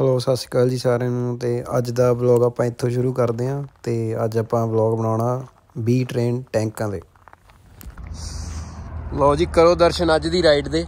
Hello ਸਤਿ ਸ਼੍ਰੀ ਅਕਾਲ ਜੀ ਸਾਰਿਆਂ ਨੂੰ ਤੇ ਅੱਜ ਦਾ ਵਲੌਗ ਆਪਾਂ ਇੱਥੋਂ ਸ਼ੁਰੂ ਕਰਦੇ ਹਾਂ ਤੇ ਅੱਜ ਆਪਾਂ ਵਲੌਗ ਬਣਾਉਣਾ ਬੀ ਟ੍ਰੇਨ ਟੈਂਕਾਂ ਦੇ। ਲਓ ਜੀ, ਕਰੋ ਦਰਸ਼ਨ ਅੱਜ ਦੀ ਰਾਈਡ ਦੇ।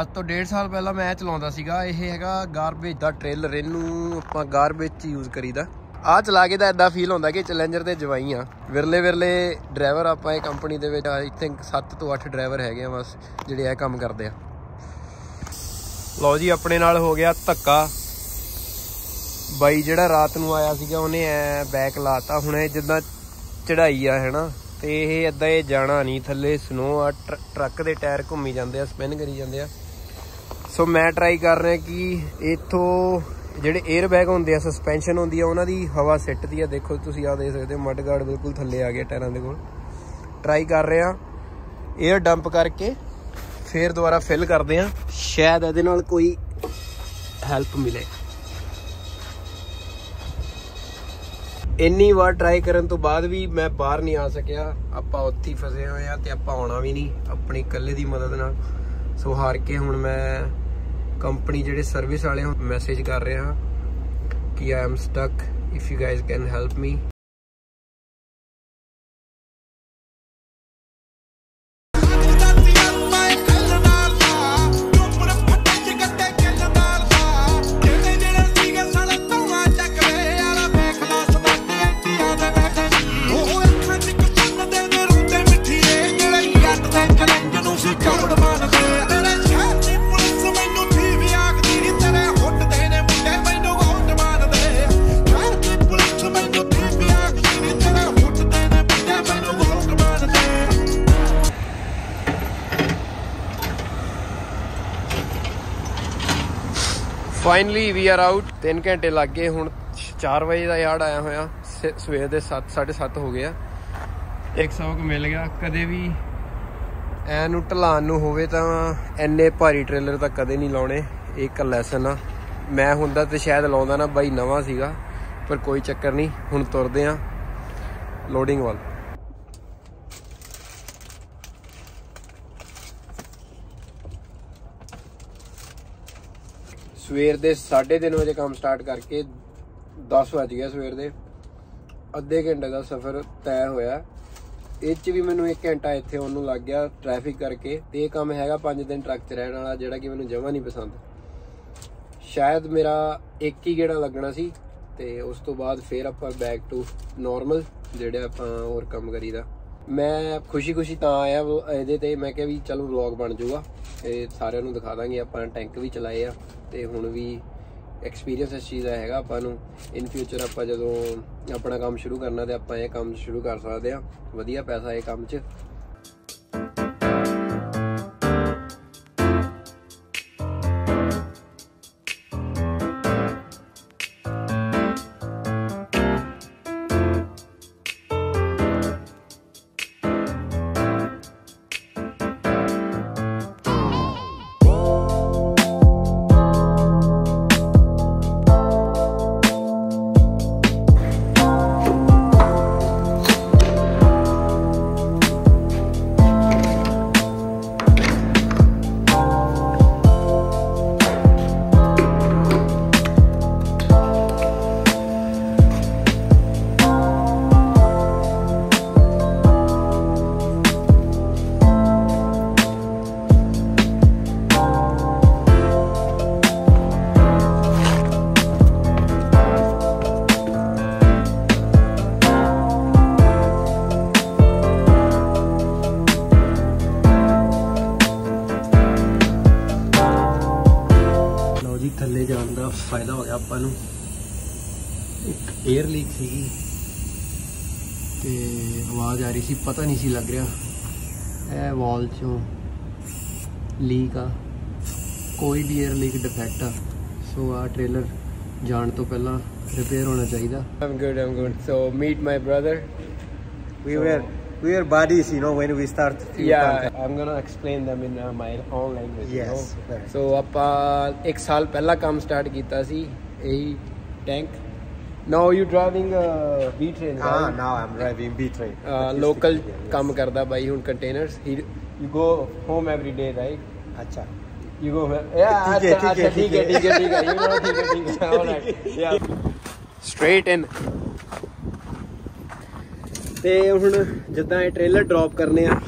ਅੱਜ ਤੋਂ 1.5 ਸਾਲ ਪਹਿਲਾਂ ਮੈਂ ਚਲਾਉਂਦਾ ਸੀਗਾ, ਇਹ ਹੈਗਾ ਗਾਰਬੇਜ ਦਾ ਟ੍ਰੇਲਰ ਇਹਨੂੰ ਆਪਾਂ ਗਾਰਬੇਜ ਚ ਯੂਜ਼ ਕਰੀਦਾ। ਆ ਚਲਾ ਕੇ ਤਾਂ ਐਦਾਂ ਫੀਲ ਹੁੰਦਾ ਕਿ ਚੈਲੰਜਰ ਤੇ ਜਵਾਈ ਆ ਵਿਰਲੇ ਵਿਰਲੇ ਡਰਾਈਵਰ ਆਪਾਂ ਇਹ ਕੰਪਨੀ ਦੇ ਵਿੱਚ ਆਈ ਥਿੰਕ 7 ਤੋਂ 8 ਡਰਾਈਵਰ ਹੈਗੇ ਆ ਬਸ, ਜਿਹੜੇ ਇਹ ਕੰਮ ਕਰਦੇ ਆ। ਲਓ ਜੀ, ਆਪਣੇ ਨਾਲ ਹੋ ਗਿਆ ਧੱਕਾ। ਬਾਈ ਜਿਹੜਾ ਰਾਤ ਨੂੰ ਆਇਆ ਸੀਗਾ, ਉਹਨੇ ਐ ਬੈਕ ਲਾਤਾ। ਹੁਣ ਇਹ ਜਿੱਦਾਂ ਚੜਾਈ ਆ, ਹੈਨਾ? ਤੇ ਇਹ ਏਦਾਂ ਇਹ ਜਾਣਾ ਨਹੀਂ। ਥੱਲੇ ਸਨੋ ਆ ਟਰੱਕ ਦੇ ਟਾਇਰ ਘੁੰਮੀ ਜਾਂਦੇ ਆ ਸਪਿਨ ਕਰੀ ਜਾਂਦੇ ਆ। ਸੋ ਮੈਂ ਟਰਾਈ ਕਰ ਰਿਹਾ ਕਿ ਇਥੋਂ ਜਿਹੜੇ 에ਅਰ ਬੈਗ ਹੁੰਦੇ ਆ ਸਸਪੈਂਸ਼ਨ ਹੁੰਦੀ ਆ, ਉਹਨਾਂ ਦੀ ਹਵਾ ਸਿੱਟਦੀ ਆ। ਦੇਖੋ ਤੁਸੀਂ ਆ ਦੇਖ ਸਕਦੇ ਹੋ, ਮੱਡ ਗਾਰਡ ਬਿਲਕੁਲ ਥੱਲੇ ਆ ਗਿਆ ਟਾਇਰਾਂ ਦੇ ਕੋਲ। ਟਰਾਈ ਕਰ ਰਿਹਾ। 에ਅਰ ਡੰਪ ਕਰਕੇ ਫੇਰ ਦੁਬਾਰਾ ਫਿਲ ਕਰਦੇ ਆ ਸ਼ਾਇਦ ਇਹਦੇ ਨਾਲ ਕੋਈ ਹੈਲਪ ਮਿਲੇ। ਇੰਨੀ ਵਾਰ ਟਰਾਈ ਕਰਨ ਤੋਂ ਬਾਅਦ ਵੀ ਮੈਂ ਬਾਹਰ ਨਹੀਂ ਆ ਸਕਿਆ। ਆਪਾਂ ਉੱਥੇ ਫਸੇ ਹੋਏ ਆ ਤੇ ਆਪਾਂ ਆਉਣਾ ਵੀ ਨਹੀਂ, ਆਪਣੀ ਇਕੱਲੇ ਦੀ ਮਦਦ ਨਾਲ। ਸੋ ਹਾਰ ਕੇ ਹੁਣ ਮੈਂ ਕੰਪਨੀ ਜਿਹੜੇ ਸਰਵਿਸ ਵਾਲੇ ਮੈਸੇਜ ਕਰ ਰਿਹਾ ਕਿ I am stuck if you guys can help me finally we are out 3 ਘੰਟੇ ਲੱਗ ਗਏ। ਹੁਣ 4 ਵਜੇ ਦਾ ਯਾਰਡ ਆਇਆ ਹੋਇਆ। ਸਵੇਰ ਦੇ 7 7:30 ਹੋ ਗਏ ਆ। ਇੱਕ ਕੁ ਮਿਲ ਗਿਆ। ਕਦੇ ਵੀ ਐ ਨੂੰ ਢਲਾਨ ਨੂੰ ਹੋਵੇ ਤਾਂ ਐਨੇ ਭਾਰੀ ਟ੍ਰੇਲਰ ਤਾਂ ਕਦੇ ਨਹੀਂ ਲਾਉਣੇ। ਇਹ ਇੱਕ ਲੈਸਨ ਆ। ਮੈਂ ਹੁੰਦਾ ਤੇ ਸ਼ਾਇਦ ਲਾਉਂਦਾ ਨਾ, ਬਾਈ ਨਵਾਂ ਸੀਗਾ। ਪਰ ਕੋਈ ਚੱਕਰ ਨਹੀਂ। ਹੁਣ ਤੁਰਦੇ ਆ। ਲੋਡਿੰਗ ਵੱਲ ਸਵੇਰ ਦੇ 3:30 ਵਜੇ ਕੰਮ ਸਟਾਰਟ ਕਰਕੇ 10 ਵਜ ਗਿਆ ਸਵੇਰ ਦੇ। ਅੱਧੇ ਘੰਟੇ ਦਾ ਸਫ਼ਰ ਤੈਅ ਹੋਇਆ। ਇਹ ਚ ਵੀ ਮੈਨੂੰ 1 ਘੰਟਾ ਇੱਥੇ ਆਉਣ ਨੂੰ ਲੱਗ ਗਿਆ ਟ੍ਰੈਫਿਕ ਕਰਕੇ ਤੇ ਇਹ ਕੰਮ ਹੈਗਾ 5 ਦਿਨ ਟਰੱਕ 'ਚ ਰਹਿਣ ਵਾਲਾ, ਜਿਹੜਾ ਕਿ ਮੈਨੂੰ ਜਮਾ ਨਹੀਂ ਪਸੰਦ। ਸ਼ਾਇਦ ਮੇਰਾ ਇੱਕ ਹੀ ਗੇੜਾ ਲੱਗਣਾ ਸੀ ਤੇ ਉਸ ਤੋਂ ਬਾਅਦ ਫੇਰ ਆਪਾਂ ਬੈਕ ਟੂ ਨਾਰਮਲ ਜਿਹੜੇ ਆਪਾਂ ਹੋਰ ਕੰਮ ਕਰੀਦਾ। ਮੈਂ ਖੁਸ਼ੀ ਖੁਸ਼ੀ ਤਾਂ ਆਇਆ ਇਹਦੇ ਤੇ। ਮੈਂ ਕਿਹਾ ਵੀ ਚਲੋ ਵਲੌਗ ਬਣ ਜਾਊਗਾ। ਇਹ ਸਾਰਿਆਂ ਨੂੰ ਦਿਖਾ ਦਾਂਗੇ, ਆਪਾਂ ਟੈਂਕ ਵੀ ਚਲਾਏ ਆ। ਤੇ ਹੁਣ ਵੀ ਐਕਸਪੀਰੀਅੰਸ ਇਸ ਚੀਜ਼ ਦਾ ਹੈਗਾ ਆਪਾਂ ਨੂੰ। ਇਨ ਫਿਊਚਰ ਆਪਾਂ ਜਦੋਂ ਆਪਣਾ ਕੰਮ ਸ਼ੁਰੂ ਕਰਨਾ ਤੇ ਆਪਾਂ ਇਹ ਕੰਮ ਸ਼ੁਰੂ ਕਰ ਸਕਦੇ ਆ। ਵਧੀਆ ਪੈਸਾ ਇਹ ਕੰਮ 'ਚ। ਇੱਕ 에ਅਰ ਲੀਕ ਸੀਗੀ ਤੇ ਆਵਾਜ਼ ਆ ਰਹੀ ਸੀ ਪਤਾ ਨਹੀਂ ਸੀ ਲੱਗ ਰਿਹਾ ਇਹ ਵਾਲ ਚੋਂ ਲੀਕ ਆ ਕੋਈ ਵੀ 에ਅਰ ਲੀਕ ਡਿਫੈਕਟ ਆ ਸੋ ਆ ਟ੍ਰੇਲਰ ਜਾਣ ਤੋਂ ਪਹਿਲਾਂ ਰਿਪੇਅਰ ਹੋਣਾ ਚਾਹੀਦਾ I'm good I'm good so meet my brother We were we were buddies, you know, when we start. Yeah, I'm gonna explain them in uh, my own language. Yes, You know? right. So ਆਪਾਂ ਇੱਕ ਸਾਲ ਪਹਿਲਾਂ ਕੰਮ start ਕੀਤਾ ਸੀ ਇਹੀ tank Now you driving a B train, Ah, right? now I'm driving B train. Uh, local ਕੰਮ ਕਰਦਾ ਬਾਈ ਹੁਣ containers you go home every day right Acha. You go man. Yeah, ठीक है, अच्छा, ठीक है, अच्छा, ठीक है, ठीक ठीक है, ठीक है. You know, ठीक है, ठीक है. All right. Yeah. Straight in. ਤੇ ਹੁਣ ਜਿੱਦਾਂ ਇਹ ਟ੍ਰੇਲਰ ਡ੍ਰੌਪ ਕਰਨੇ ਆ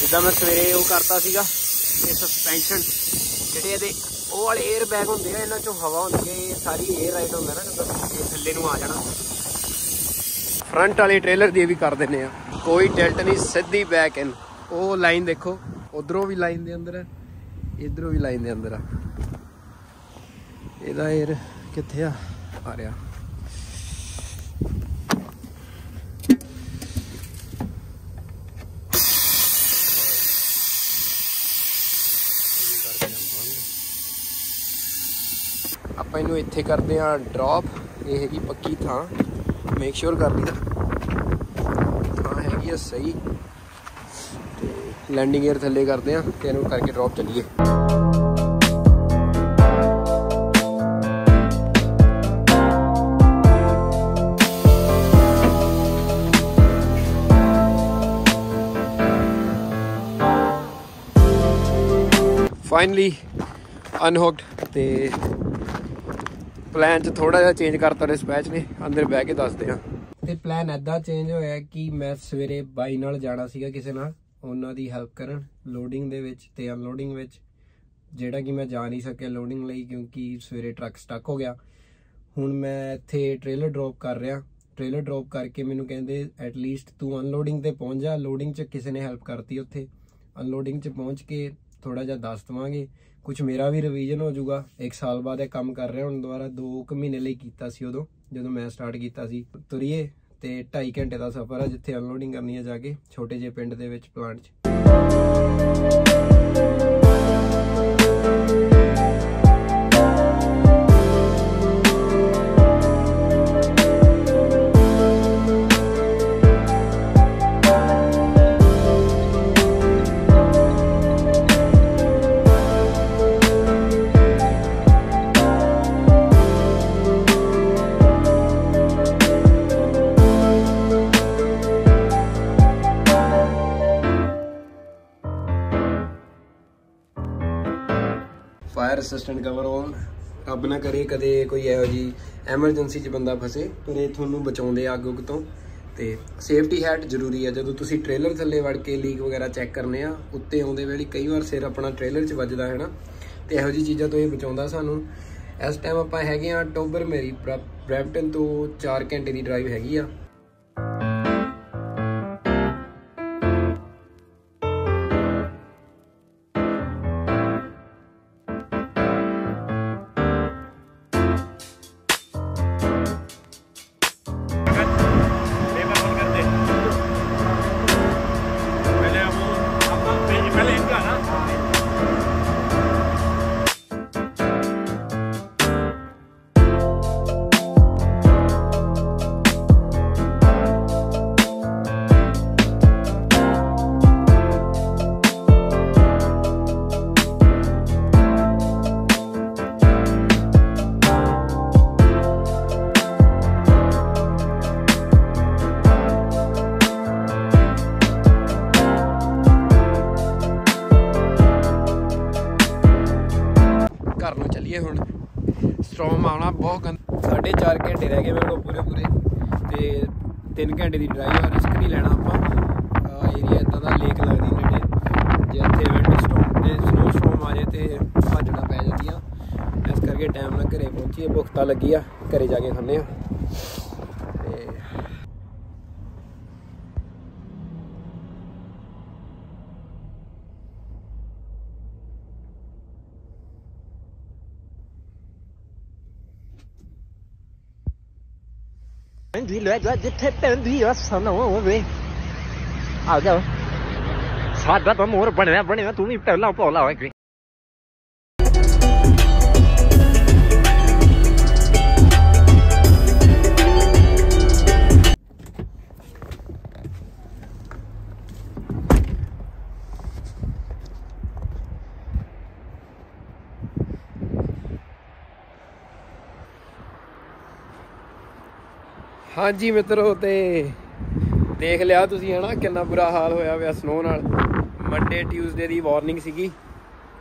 ਜਿੱਦਾਂ ਮੈਂ ਸਵੇਰੇ ਉਹ ਕਰਤਾ ਸੀਗਾ ਇਹ ਸਸਪੈਂਸ਼ਨ ਜਿਹੜੇ ਇਹਦੇ ਉਹ ਵਾਲੇ 에ਅਰ ਬੈਗ ਹੁੰਦੇ ਆ, ਇਹਨਾਂ ਚੋਂ ਹਵਾ ਹੁੰਦੀ ਹੈ ਇਹ ਸਾਰੀ 에ਅਰ ਰਾਈਡ ਹੁੰਦਾ ਨਾ, ਜਦੋਂ ਇਹ ਥੱਲੇ ਨੂੰ ਆ ਜਾਣਾ। ਫਰੰਟ ਵਾਲੇ ਟ੍ਰੇਲਰ ਦੀ ਵੀ ਕਰ ਦਿੰਨੇ ਆ। ਕੋਈ ਟਿਲਟ ਨਹੀਂ, ਸਿੱਧੀ ਬੈਕ ਇਨ ਉਹ ਲਾਈਨ ਦੇਖੋ, ਉਧਰੋਂ ਵੀ ਲਾਈਨ ਦੇ ਅੰਦਰ ਹੈ ਇਧਰੋਂ ਵੀ ਲਾਈਨ ਦੇ ਅੰਦਰ ਆ। ਇਹਦਾ 에ਅਰ ਕਿੱਥੇ ਆ? ਆ ਰਿਹਾ। ਆਪਾਂ ਇਹਨੂੰ ਇੱਥੇ ਕਰਦੇ ਆ ਡ੍ਰੌਪ ਇਹ ਹੈਗੀ ਪੱਕੀ ਥਾਂ। ਮੇਕ ਸ਼ੋਰ ਕਰ ਲਈਦਾ ਥਾਂ ਹੈਗੀ ਆ ਸਹੀ। ਤੇ ਲੈਂਡਿੰਗ ਏਅਰ ਥੱਲੇ ਕਰਦੇ ਆ ਤੇ ਇਹਨੂੰ ਕਰਕੇ ਡ੍ਰੌਪ ਚੱਲੀਏ। ਫਾਈਨਲੀ ਅਨਹੁਕਡ ਤੇ ਪਲਾਨ ਚ ਥੋੜਾ ਜਿਹਾ ਚੇਂਜ ਕਰਤਾ ਰਿਸਪੈਚ ਨੇ, ਅੰਦਰ ਬਹਿ ਕੇ ਦੱਸਦੇ ਆ ਤੇ ਪਲਾਨ ਐਦਾਂ ਚੇਂਜ ਹੋਇਆ ਕਿ ਮੈਂ ਸਵੇਰੇ ਬਾਈ ਨਾਲ ਜਾਣਾ ਸੀਗਾ ਕਿਸੇ ਨਾਲ, ਉਹਨਾਂ ਦੀ ਹੈਲਪ ਕਰਨ ਲੋਡਿੰਗ ਦੇ ਵਿੱਚ ਤੇ ਅਨਲੋਡਿੰਗ ਵਿੱਚ। ਜਿਹੜਾ ਕਿ ਮੈਂ ਜਾ ਨਹੀਂ ਸਕਿਆ ਲੋਡਿੰਗ ਲਈ ਕਿਉਂਕਿ ਸਵੇਰੇ ਟਰੱਕ ਸਟਕ ਹੋ ਗਿਆ। ਹੁਣ ਮੈਂ ਇੱਥੇ ਟ੍ਰੇਲਰ ਡ੍ਰੌਪ ਕਰ ਰਿਹਾ। ਟ੍ਰੇਲਰ ਡ੍ਰੌਪ ਕਰਕੇ ਮੈਨੂੰ ਕਹਿੰਦੇ ਐਟ ਲੀਸਟ ਤੂੰ ਅਨਲੋਡਿੰਗ ਤੇ ਪਹੁੰਚ ਜਾ। ਲੋਡਿੰਗ 'ਚ ਕਿਸੇ ਨੇ ਹੈਲਪ ਕਰਤੀ ਉੱਥੇ। ਅਨਲੋਡਿੰਗ 'ਚ ਪਹੁੰਚ ਕੇ ਥੋੜਾ ਜਿਹਾ ਦੱਸ ਦਵਾਂਗੇ। ਕੁਝ ਮੇਰਾ ਵੀ ਰਿਵੀਜ਼ਨ ਹੋ ਜਾਊਗਾ। ਇੱਕ ਸਾਲ ਬਾਅਦ ਇਹ ਕੰਮ ਕਰ ਰਿਹਾ, ਹੁਣ ਦੁਬਾਰਾ 2 ਕੁ ਮਹੀਨੇ ਲਈ ਕੀਤਾ ਸੀ ਉਦੋਂ, ਜਦੋਂ ਮੈਂ ਸਟਾਰਟ ਕੀਤਾ ਸੀ। ਤੁਰੀਏ ਤੇ 2.5 ਘੰਟੇ ਦਾ ਸਫ਼ਰ ਆ ਜਿੱਥੇ ਅਨਲੋਡਿੰਗ ਕਰਨੀ ਆ ਜਾ ਕੇ, ਛੋਟੇ ਜਿਹੇ ਪਿੰਡ ਦੇ ਵਿੱਚ ਪਲਾਂਟ 'ਚ। ਫਾਇਰ ਅਸਿਸਟੈਂਟ ਕਵਰ ਆਨ ਰੱਬ ਨਾ ਕਰੇ ਕਦੇ ਕੋਈ ਇਹੋ ਜੀ ਐਮਰਜੈਂਸੀ 'ਚ ਬੰਦਾ ਫਸੇ, ਪਰ ਇਹ ਤੁਹਾਨੂੰ ਬਚਾਉਂਦੇ ਆ ਅੱਗ ਉੱਗ ਤੋਂ। ਤੇ ਸੇਫਟੀ ਹੈਟ ਜ਼ਰੂਰੀ ਹੈ, ਜਦੋਂ ਤੁਸੀਂ ਟ੍ਰੇਲਰ ਥੱਲੇ ਵੜ ਕੇ ਲੀਕ ਵਗੈਰਾ ਚੈੱਕ ਕਰਨੇ ਆ, ਉੱਤੇ ਆਉਂਦੇ ਵੇਲੇ ਕਈ ਵਾਰ ਸਿਰ ਆਪਣਾ ਟ੍ਰੇਲਰ 'ਚ ਵੱਜਦਾ ਹੈ ਨਾ, ਤੇ ਇਹੋ ਜੀ ਚੀਜ਼ਾਂ ਤੋਂ ਇਹ ਬਚਾਉਂਦਾ ਸਾਨੂੰ। ਇਸ ਟਾਈਮ ਆਪਾਂ ਹੈਗੇ ਆ ਟੋਬਰ ਮੇਰੀ ਬ੍ਰੈਂਪਟਨ ਤੋਂ 4 ਘੰਟੇ ਦੀ ਡਰਾਈਵ ਹੈਗੀ ਆ। ਰਹਿ ਗਏ ਮੇਰੇ ਕੋਲ ਪੂਰੇ ਪੂਰੇ। ਤੇ 3 ਘੰਟੇ ਦੀ ਡਰਾਈਵ ਆ ਰਿਸਕ ਨਹੀਂ ਲੈਣਾ ਆਪਾਂ। ਏਰੀਆ ਇਦਾਂ ਦਾ ਲੇਕ ਲੱਗਦੀ ਨੇੜੇ। ਜੇ ਇੱਥੇ ਵਿੰਡ ਸਟੋਮ ਤੇ ਸਨੋ ਸਟੋਮ ਆ ਜੇ ਤੇ ਭੱਜਣਾ ਪੈ ਜਾਂਦੀਆਂ। ਇਸ ਕਰਕੇ ਟਾਈਮ ਨਾਲ ਘਰੇ ਪਹੁੰਚੀਏ ਭੁੱਖ ਤਾਂ ਲੱਗੀ ਆ ਘਰੇ ਜਾ ਕੇ ਖਾਂਦੇ ਆ ਤੇ ਪੈਂਦੀ ਲੈ ਜਾ ਜਿੱਥੇ ਪੈਂਦੀ ਆ ਸਨੋ ਵੇ। ਆ ਜਾ। ਸਾਡਾ ਤਾਂ ਹਾਂਜੀ ਮਿੱਤਰੋ ਤੇ ਦੇਖ ਲਿਆ ਤੁਸੀਂ ਹਨਾ, ਕਿੰਨਾ ਬੁਰਾ ਹਾਲ ਹੋਇਆ ਪਿਆ ਸਨੋ ਨਾਲ। ਮੰਡੇ ਟਿਊਜ਼ਡੇ ਦੀ ਵਾਰਨਿੰਗ ਸੀਗੀ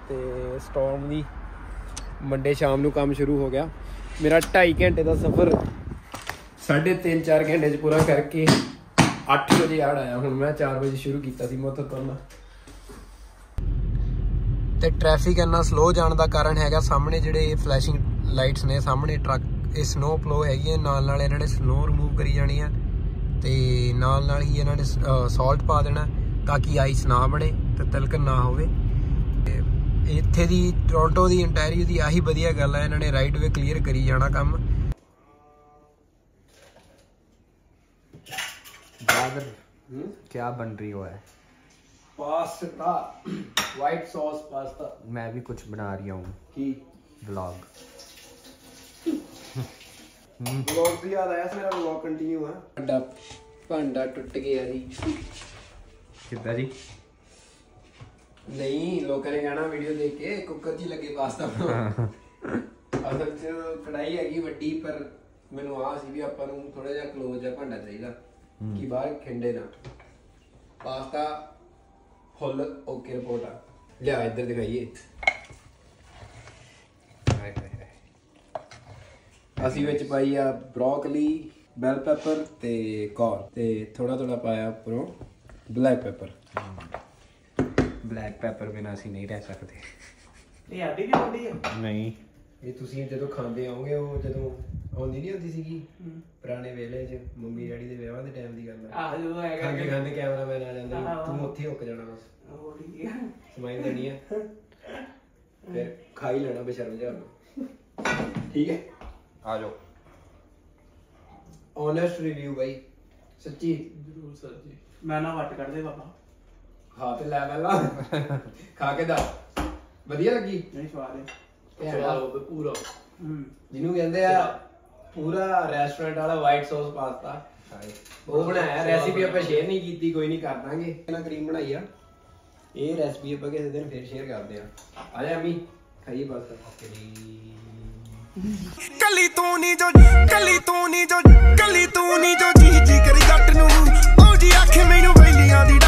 ਤੇ ਸਟਾਰਮ ਦੀ। ਮੰਡੇ ਸ਼ਾਮ ਨੂੰ ਕੰਮ ਸ਼ੁਰੂ ਹੋ ਗਿਆ। ਮੇਰਾ 2.5 ਘੰਟੇ ਦਾ ਸਫ਼ਰ 3.5 4 ਘੰਟੇ ਚ ਪੂਰਾ ਕਰਕੇ 8 ਵਜੇ ਆੜ ਆਇਆ। ਹੁਣ ਮੈਂ 4 ਵਜੇ ਸ਼ੁਰੂ ਕੀਤਾ ਸੀ ਮੈਂ ਉੱਥੋਂ ਤੁਰਨਾ ਤੇ ਟ੍ਰੈਫਿਕ ਇੰਨਾ ਸਲੋ ਜਾਣ ਦਾ ਕਾਰਨ ਹੈਗਾ, ਸਾਹਮਣੇ ਜਿਹੜੇ ਫਲੈਸ਼ਿੰਗ ਲਾਈਟਸ ਨੇ, ਸਾਹਮਣੇ ਟਰੱਕ ਇਹ ਸਨੋ ਪਲੋ ਹੈਗੀ ਹੈ ਨਾਲ ਨਾਲ ਇਹਨਾਂ ਨੇ ਸਨੋ ਰਿਮੂਵ ਕਰੀ ਜਾਣੀ ਆ ਤੇ ਨਾਲ ਨਾਲ ਹੀ ਇਹਨਾਂ ਨੇ ਸਾਲਟ ਪਾ ਦੇਣਾ ਤਾਂ ਕਿ ਆਈਸ ਨਾ ਬਣੇ ਤੇ ਤਿਲਕ ਨਾ ਹੋਵੇ। ਇੱਥੇ ਦੀ ਟੋਰਾਂਟੋ ਦੀ ਇੰਟਾਇਰੀ ਦੀ ਆਹੀ ਵਧੀਆ ਗੱਲ ਹੈ ਇਹਨਾਂ ਨੇ ਰਾਈਟ ਵੇ ਕਲੀਅਰ ਕਰੀ ਜਾਣਾ ਕੰਮ। ਬਾਦਰ ਕੀ ਬਣ ਰਹੀ ਹੋਇਆ ਹੈ ਪਾਸਤਾ ਵਾਈਟ ਸੌਸ ਪਾਸਤਾ। ਮੈਂ ਵੀ ਕੁਝ ਬਣਾ ਰਹੀ ਹਾਂ ਕੀ? ਵਲੌਗ ਵਲੌਗ ਵੀ ਯਾਦ ਆਇਆ ਸੀ, ਮੇਰਾ ਵਲੌਗ ਕੰਟੀਨਿਊ ਆ। ਭਾਂਡਾ ਭਾਂਡਾ ਟੁੱਟ ਗਿਆ ਸੀ ਕਿੱਦਾਂ ਜੀ? ਨਹੀਂ ਲੋਕਾਂ ਨੇ ਕਹਿਣਾ ਵੀਡੀਓ ਦੇਖ ਕੇ ਕੁੱਕਰ 'ਚ ਹੀ ਲੱਗੇ ਪਾਸਤਾ ਬਣਾਉਣ। ਅਸਲ 'ਚ ਕੜਾਈ ਹੈਗੀ ਵੱਡੀ ਪਰ ਮੈਨੂੰ ਆਹ ਸੀ ਵੀ ਆਪਾਂ ਨੂੰ ਥੋੜਾ ਜਿਹਾ ਕਲੋਜ਼ ਜਿਹਾ ਭਾਂਡਾ ਚਾਹੀਦਾ ਕਿ ਬਾਹਰ ਖਿੰਡੇ ਨਾ। ਪਾਸਤਾ ਫੁੱਲ ਓਕੇ ਰਿਪੋਰਟ ਆ। ਲਿਆ ਇੱਧਰ ਦਿਖਾਈਏ। ਅਸੀਂ ਵਿੱਚ ਪਾਈ ਆ ਬਰੋਕਲੀ ਬੈਲ ਪੈਪਰ ਤੇ ਕੌਰ ਤੇ ਥੋੜਾ ਥੋੜਾ ਪਾਇਆ ਉੱਪਰੋਂ ਬਲੈਕ ਪੈਪਰ। ਬਲੈਕ ਪੈਪਰ ਬਿਨਾਂ ਅਸੀਂ ਨਹੀਂ ਰਹਿ ਸਕਦੇ। ਇਹ ਆਡੀ ਵੀ ਆਉਂਦੀ ਹੈ ਨਹੀਂ। ਇਹ ਤੁਸੀਂ ਜਦੋਂ ਖਾਂਦੇ ਆਓਗੇ ਉਹ ਜਦੋਂ ਆਉਂਦੀ ਨਹੀਂ ਹੁੰਦੀ ਸੀਗੀ? ਪੁਰਾਣੇ ਵੇਲੇ 'ਚ ਮੰਮੀ ਡੈਡੀ ਦੇ ਵਿਆਹਾਂ ਦੇ ਟਾਈਮ ਦੀ ਗੱਲ ਹੈ ਆਹ ਜਦੋਂ ਹੈਗਾ ਖਾਂਦੇ ਖਾਂਦੇ ਕੈਮਰਾਮੈਨ ਆ ਜਾਂਦਾ ਤੂੰ ਉੱਥੇ ਹੁੱਕ ਜਾਣਾ ਬਸ। ਸਮਾਈ ਦੇਣੀ ਹੈ ਫਿਰ ਖਾ ਹੀ ਲੈਣਾ ਬੇਸ਼ਰਮ ਜਿਹਾ। ਠੀਕ ਹੈ? ਆ ਜਾਓ। ਓਨੈਸਟ ਰਿਵਿਊ ਬਾਈ। ਸੱਚੀ। ਜ਼ਰੂਰ ਸਰ ਜੀ। ਮੈਂ ਨਾ ਵੱਟ ਕੱਢ ਦੇ ਪਾਪਾ। ਖਾ ਤੇ ਲੈ ਪਹਿਲਾਂ। ਖਾ ਕੇ ਦੱਸ। ਵਧੀਆ ਲੱਗੀ? ਨਹੀਂ ਸਵਾਦ ਹੈ। ਆ। ਹੋਵੇ ਪੂਰਾ। ਹੂੰ। ਜਿਹਨੂੰ ਕਹਿੰਦੇ ਆ ਪੂਰਾ ਰੈਸਟੋਰੈਂਟ ਵਾਲਾ ਵਾਈਟ ਸੌਸ ਪਾਸਤਾ ਉਹ ਬਣਾਇਆ। ਰੈਸਿਪੀ ਆਪਾਂ ਸ਼ੇਅਰ ਨਹੀਂ ਕੀਤੀ ਕੋਈ ਨਹੀਂ ਕਰ ਦਾਂਗੇ। ਇਹਨਾਂ ਕਰੀਮ ਬਣਾਈ ਆ? ਇਹ ਰੈਸਿਪੀ ਆਪਾਂ ਕਿਸੇ ਦਿਨ ਫੇਰ ਸ਼ੇਅਰ ਕਰਦੇ ਆ। ਆ ਜਾ ਅਮੀ ਖਾਈਏ ਪਾਸਤਾ ਕੱਲੀ ਤੂੰ ਨਹੀਂ ਜੋ, ਕੱਲੀ ਤੂੰ ਨਹੀਂ ਜੋ, ਕੱਲੀ ਤੂੰ ਨਹੀਂ ਜੋ, ਜੀ ਜੀ ਕਰ ਜੱਟ ਨੂੰ। ਉਹ ਜੀ ਆਖੇ ਮੈਨੂੰ ਬੈਲੀਆਂ ਦੀ